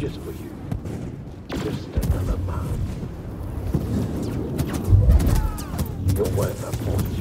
Just for you. Just another man. Your worth a fortune.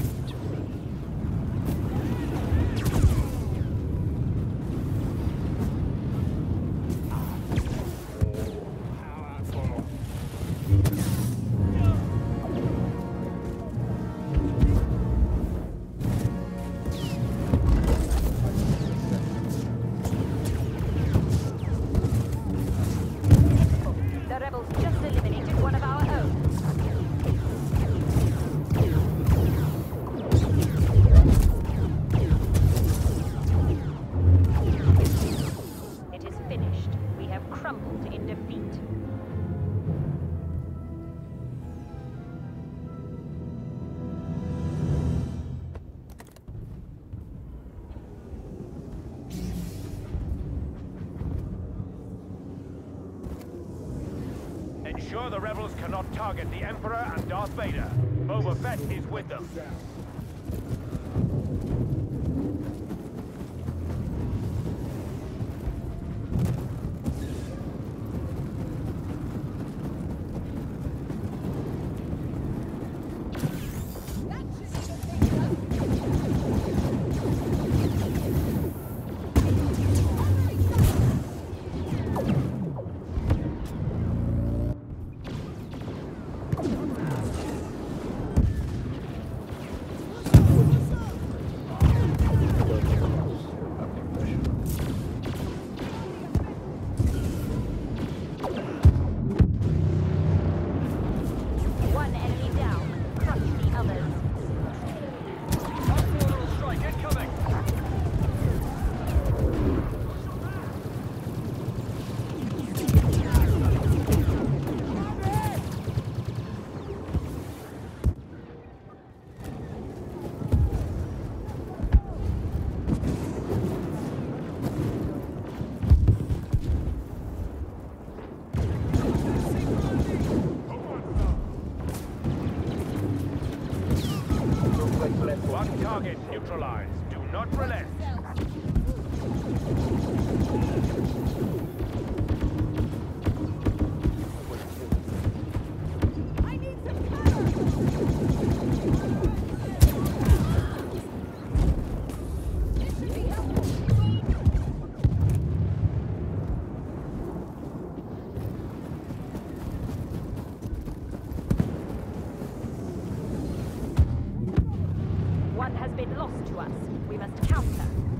Ensure the rebels cannot target the Emperor and Darth Vader. Boba Fett is with them. Do not relent. Has been lost to us. We must counter.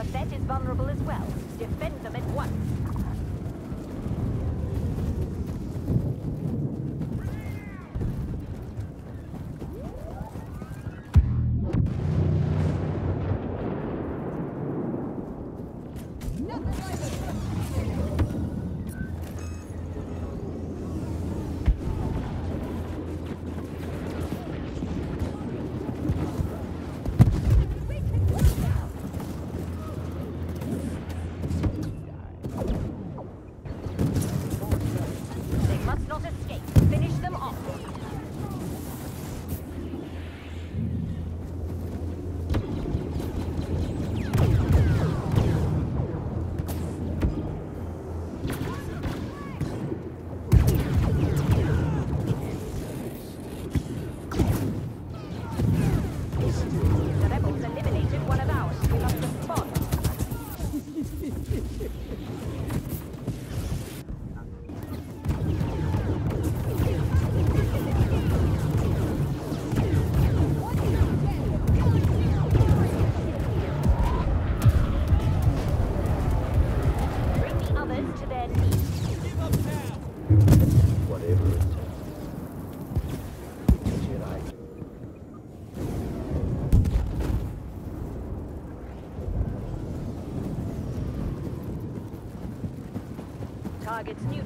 Boba Fett is vulnerable as well. Defend them at once. They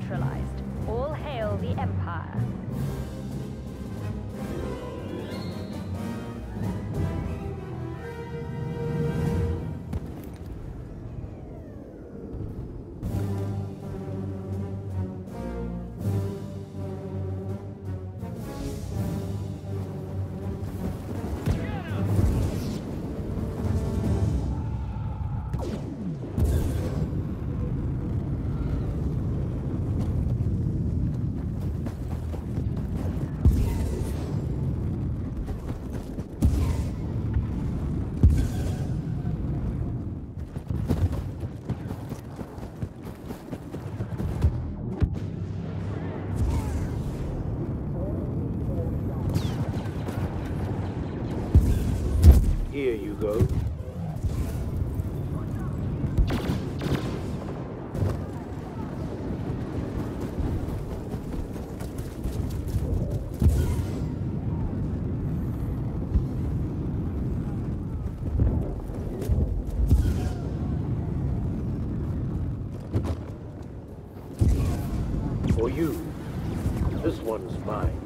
Targets you go. For you. This one's mine.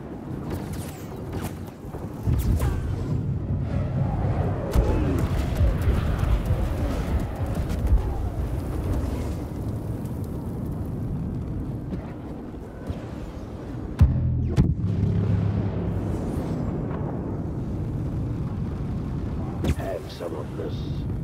Some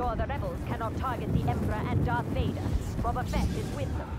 The rebels cannot target the Emperor and Darth Vader. Boba Fett is with them.